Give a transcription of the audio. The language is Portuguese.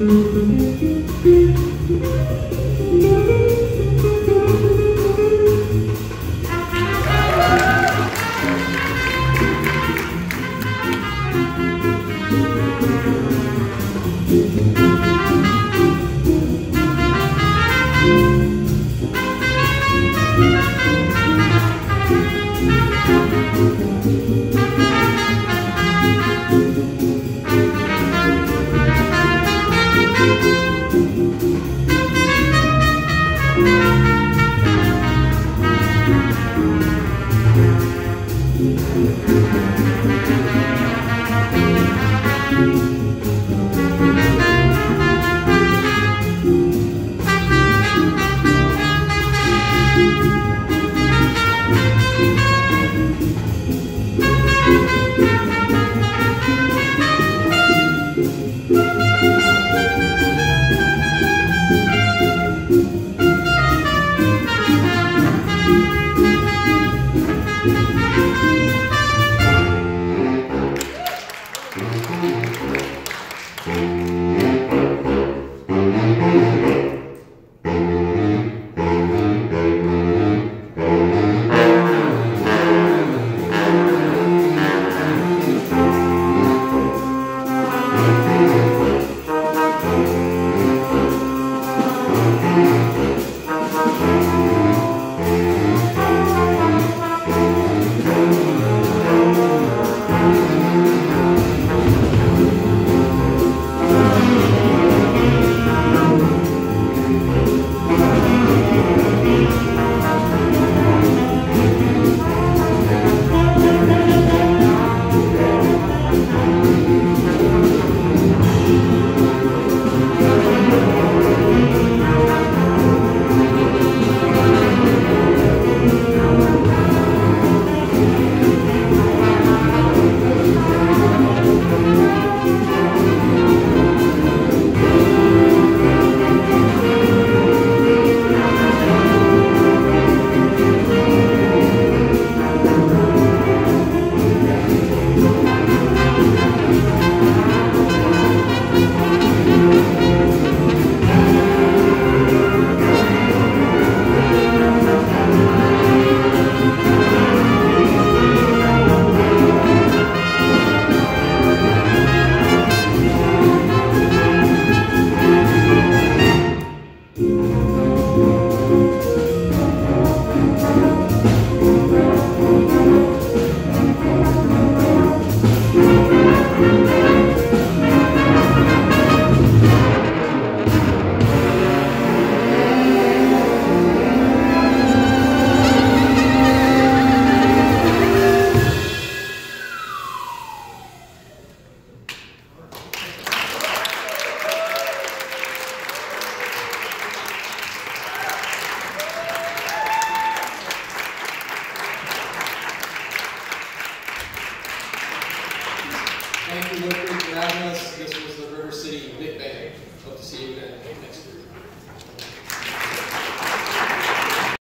Música uhum. Música